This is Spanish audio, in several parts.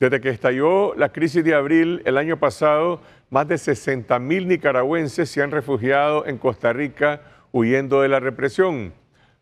Desde que estalló la crisis de abril el año pasado, más de 60 mil nicaragüenses se han refugiado en Costa Rica huyendo de la represión.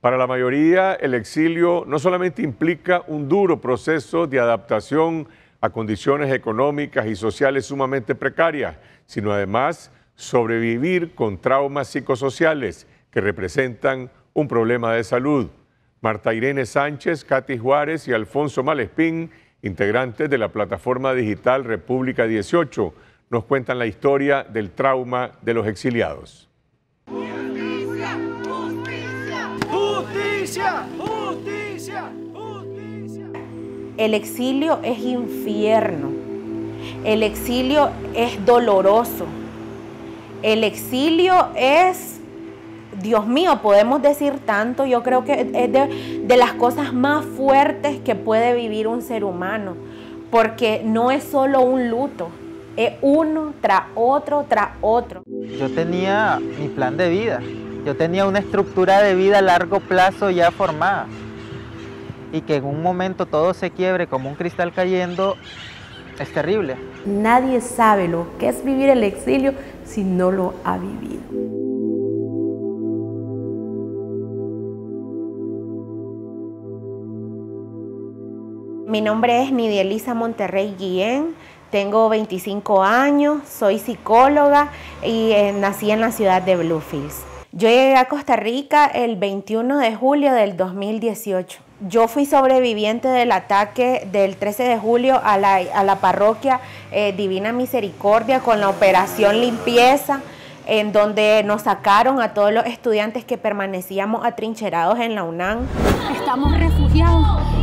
Para la mayoría, el exilio no solamente implica un duro proceso de adaptación a condiciones económicas y sociales sumamente precarias, sino además sobrevivir con traumas psicosociales que representan un problema de salud. Marta Irene Sánchez, Katy Juárez y Alfonso Malespín, integrantes de la plataforma digital República 18, nos cuentan la historia del trauma de los exiliados. Justicia, justicia, justicia, justicia. El exilio es infierno. El exilio es doloroso. El exilio es, Dios mío, podemos decir tanto, yo creo que es de, de, las cosas más fuertes que puede vivir un ser humano, porque no es solo un luto, es uno tras otro, tras otro. Yo tenía mi plan de vida, yo tenía una estructura de vida a largo plazo ya formada y que en un momento todo se quiebre como un cristal cayendo es terrible. Nadie sabe lo que es vivir el exilio si no lo ha vivido. Mi nombre es Nidielisa Monterrey Guillén, tengo 25 años, soy psicóloga y eh, nací en la ciudad de Bluefields. Yo llegué a Costa Rica el 21 de julio del 2018. Yo fui sobreviviente del ataque del 13 de julio a la, a la parroquia eh, Divina Misericordia con la operación limpieza, en donde nos sacaron a todos los estudiantes que permanecíamos atrincherados en la UNAM. Estamos refugiados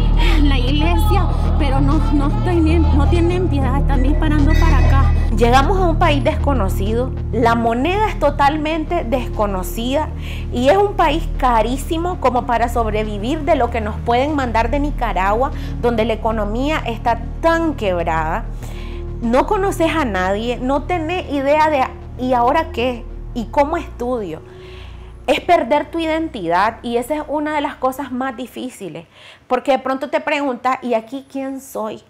pero no, no, no tienen piedad, están disparando para acá. Llegamos a un país desconocido, la moneda es totalmente desconocida y es un país carísimo como para sobrevivir de lo que nos pueden mandar de Nicaragua, donde la economía está tan quebrada. No conoces a nadie, no tenés idea de ¿y ahora qué? ¿Y cómo estudio? Es perder tu identidad y esa es una de las cosas más difíciles, porque de pronto te preguntas, ¿y aquí quién soy?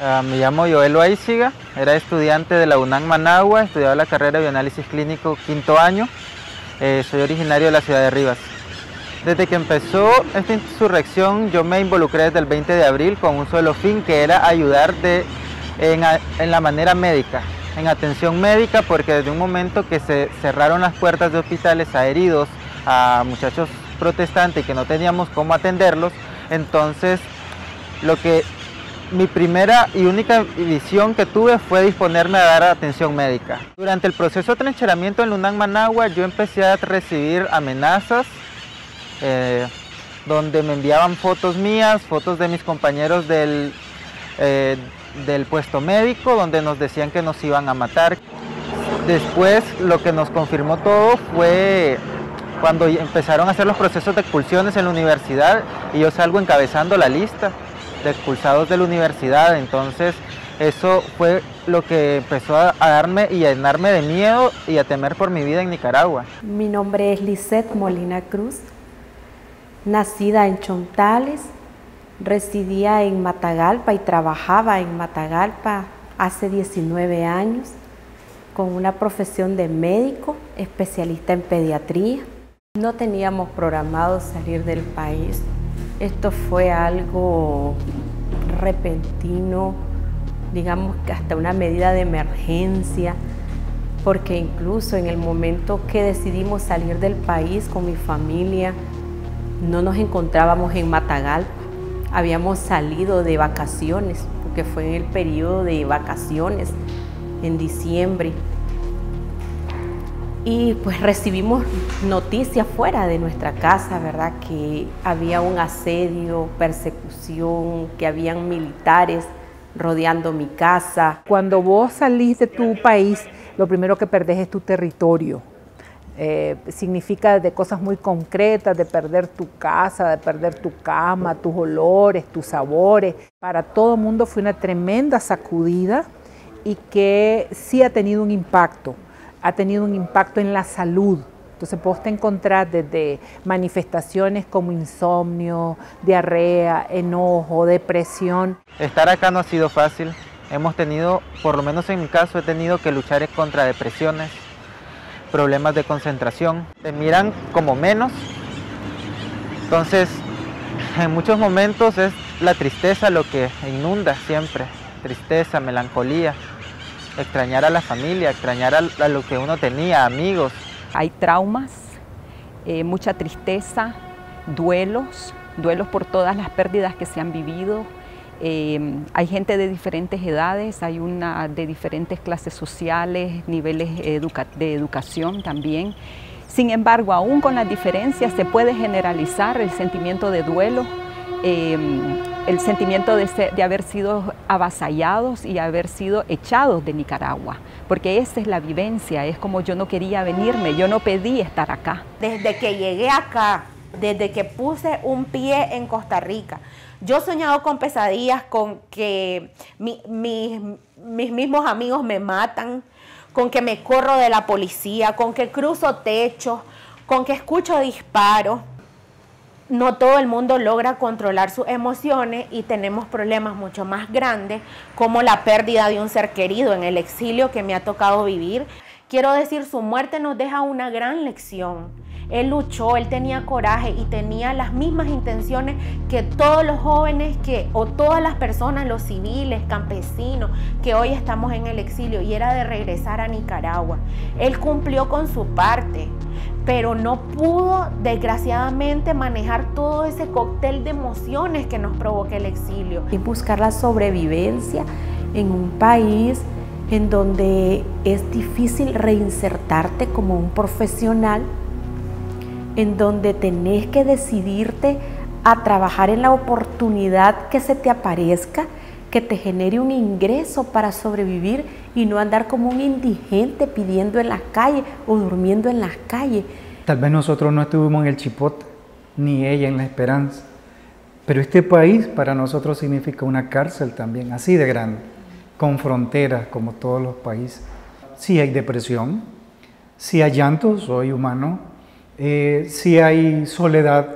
Uh, me llamo Joel Loaiziga, era estudiante de la UNAM Managua, estudiaba la carrera de bioanálisis clínico quinto año, eh, soy originario de la ciudad de Rivas. Desde que empezó esta insurrección yo me involucré desde el 20 de abril con un solo fin que era ayudar de, en la manera médica, en atención médica porque desde un momento que se cerraron las puertas de hospitales a heridos, a muchachos protestantes que no teníamos cómo atenderlos, entonces lo que mi primera y única visión que tuve fue disponerme a dar atención médica. Durante el proceso de trincheramiento en Lunán Managua yo empecé a recibir amenazas eh, donde me enviaban fotos mías, fotos de mis compañeros del, eh, del puesto médico donde nos decían que nos iban a matar. Después lo que nos confirmó todo fue cuando empezaron a hacer los procesos de expulsiones en la universidad y yo salgo encabezando la lista de expulsados de la universidad. Entonces eso fue lo que empezó a, darme y a llenarme de miedo y a temer por mi vida en Nicaragua. Mi nombre es Lisette Molina Cruz, nacida en Chontales, Residía en Matagalpa y trabajaba en Matagalpa hace 19 años con una profesión de médico, especialista en pediatría. No teníamos programado salir del país. Esto fue algo repentino, digamos que hasta una medida de emergencia, porque incluso en el momento que decidimos salir del país con mi familia, no nos encontrábamos en Matagalpa habíamos salido de vacaciones, porque fue en el periodo de vacaciones, en diciembre. Y pues recibimos noticias fuera de nuestra casa, ¿verdad? Que había un asedio, persecución, que habían militares rodeando mi casa. Cuando vos salís de tu país, lo primero que perdés es tu territorio eh, significa de cosas muy concretas, de perder tu casa, de perder tu cama, tus olores, tus sabores. Para todo el mundo fue una tremenda sacudida y que sí ha tenido un impacto, ha tenido un impacto en la salud, Entonces vos te encontrás desde manifestaciones como insomnio, diarrea, enojo, depresión. Estar acá no ha sido fácil. Hemos tenido, por lo menos en mi caso, he tenido que luchar contra depresiones, problemas de concentración. Te miran como menos. Entonces, en muchos momentos es la tristeza lo que inunda siempre. Tristeza, melancolía, extrañar a la familia, extrañar a, lo que uno tenía, amigos. Hay traumas, eh, mucha tristeza, duelos, duelos por todas las pérdidas que se han vivido. Eh, hay gente de diferentes edades, hay una de diferentes clases sociales, niveles de educación también. Sin embargo, aún con las diferencias se puede generalizar el sentimiento de duelo, em, el sentimiento de, de, haber sido avasallados y haber sido echados de Nicaragua, porque esa es la vivencia, es como yo no quería venirme, yo no pedí estar acá. Desde que llegué acá, desde que puse un pie en Costa Rica, yo he soñado con pesadillas, con que mis mismos amigos me matan, con que me corro de la policía, con que cruzo techos, con que escucho disparos. No todo el mundo logra controlar sus emociones y tenemos problemas mucho más grandes como la pérdida de un ser querido en el exilio que me ha tocado vivir. Quiero decir, su muerte nos deja una gran lección él luchó, él tenía coraje y tenía las mismas intenciones que todos los jóvenes que, o todas las personas, los civiles, campesinos, que hoy estamos en el exilio y era de regresar a Nicaragua. Él cumplió con su parte, pero no pudo desgraciadamente manejar todo ese cóctel de emociones que nos provoca el exilio. Y buscar la sobrevivencia en un país en donde es difícil reinsertarte como un profesional en donde tenés que decidirte a trabajar en la oportunidad que se te aparezca, que te genere un ingreso para sobrevivir y no andar como un indigente pidiendo en la calle o durmiendo en la calle. Tal vez nosotros no estuvimos en el Chipote, ni ella en la Esperanza, pero este país para nosotros significa una cárcel también, así de grande, con fronteras como todos los países. Si hay depresión, si hay llanto, soy humano, eh, si hay soledad,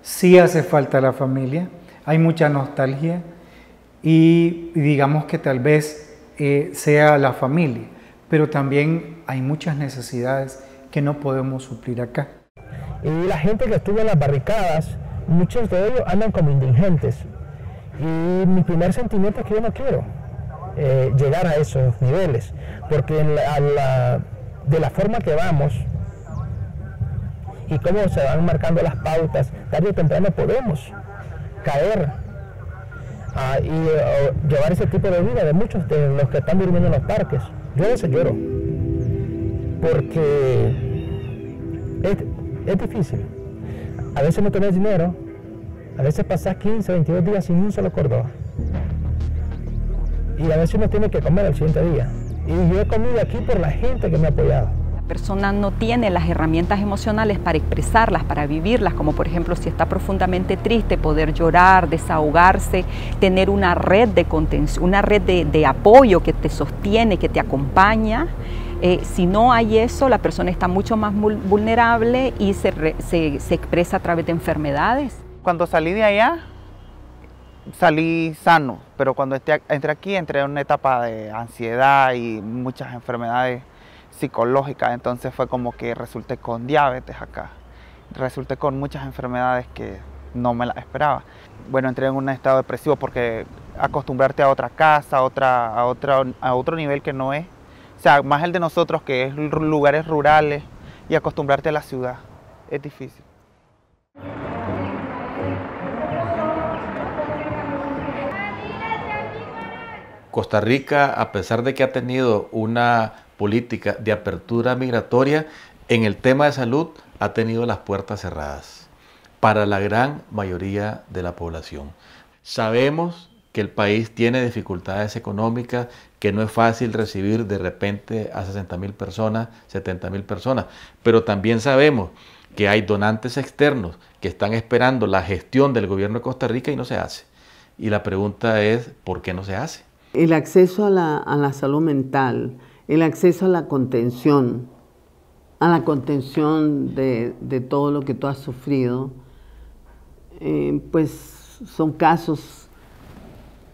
si hace falta la familia, hay mucha nostalgia y digamos que tal vez eh, sea la familia, pero también hay muchas necesidades que no podemos suplir acá. Y la gente que estuvo en las barricadas, muchos de ellos andan como indigentes. Y mi primer sentimiento es que yo no quiero eh, llegar a esos niveles, porque de la forma que vamos, y cómo se van marcando las pautas, tarde o temprano podemos caer ah, y eh, llevar ese tipo de vida de muchos de los que están durmiendo en los parques. Yo a veces lloro, porque es, difícil. A veces no tenés dinero, a veces pasás 15, 22 días sin un solo cordón. Y a veces uno tiene que comer el siguiente día. Y yo he comido aquí por la gente que me ha apoyado persona no tiene las herramientas emocionales para expresarlas, para vivirlas, como por ejemplo si está profundamente triste, poder llorar, desahogarse, tener una red de contención, una red de, apoyo que te sostiene, que te acompaña. Eh, si no hay eso, la persona está mucho más vulnerable y se, expresa a través de enfermedades. Cuando salí de allá, salí sano, pero cuando entré aquí entré en una etapa de ansiedad y muchas enfermedades psicológica, entonces fue como que resulté con diabetes acá, resulté con muchas enfermedades que no me las esperaba. Bueno, entré en un estado depresivo porque acostumbrarte a otra casa, a, otra, a, otra, a otro nivel que no es, o sea, más el de nosotros que es lugares rurales y acostumbrarte a la ciudad, es difícil. Costa Rica, a pesar de que ha tenido una política de apertura migratoria, en el tema de salud ha tenido las puertas cerradas para la gran mayoría de la población. Sabemos que el país tiene dificultades económicas, que no es fácil recibir de repente a 60 mil personas, 70 mil personas, pero también sabemos que hay donantes externos que están esperando la gestión del gobierno de Costa Rica y no se hace. Y la pregunta es, ¿por qué no se hace? El acceso a la, a la salud mental, el acceso a la contención a la contención de, todo lo que tú has sufrido, eh, pues son casos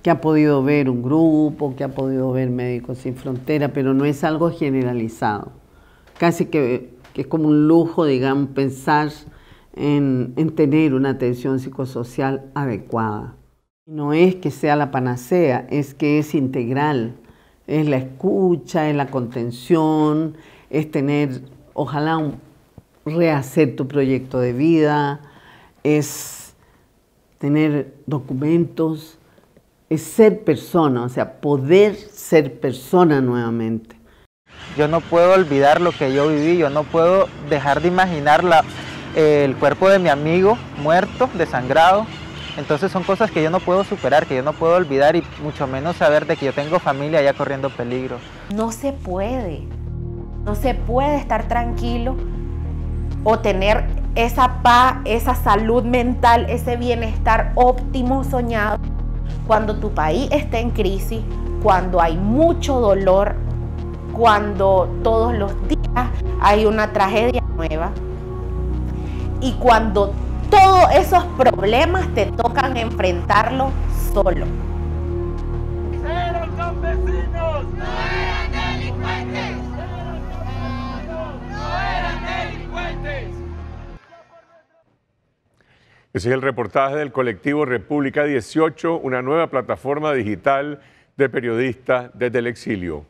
que ha podido ver un grupo, que ha podido ver Médicos Sin Frontera, pero no es algo generalizado. Casi que, es como un lujo, digamos, pensar en, en tener una atención psicosocial adecuada. No es que sea la panacea, es que es integral, es la escucha, es la contención, es tener, ojalá, rehacer tu proyecto de vida, es tener documentos, es ser persona, o sea, poder ser persona nuevamente. Yo no puedo olvidar lo que yo viví, yo no puedo dejar de imaginar el cuerpo de mi amigo muerto, desangrado, entonces son cosas que yo no puedo superar, que yo no puedo olvidar y mucho menos saber de que yo tengo familia allá corriendo peligro. No se puede, no se puede estar tranquilo o tener esa paz, esa salud mental, ese bienestar óptimo soñado cuando tu país está en crisis, cuando hay mucho dolor, cuando todos los días hay una tragedia nueva y cuando todos esos problemas te tocan enfrentarlo solo. ¡Eran campesinos! ¡No eran delincuentes! ¡No eran delincuentes! Ese es el reportaje del colectivo República 18, una nueva plataforma digital de periodistas desde el exilio.